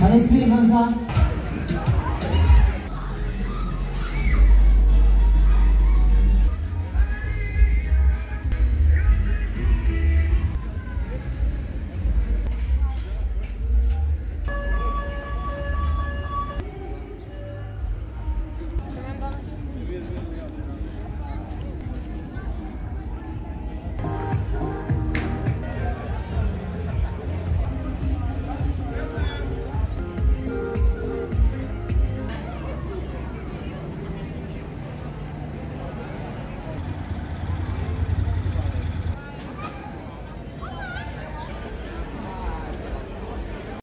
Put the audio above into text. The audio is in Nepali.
भनेपछि मेरो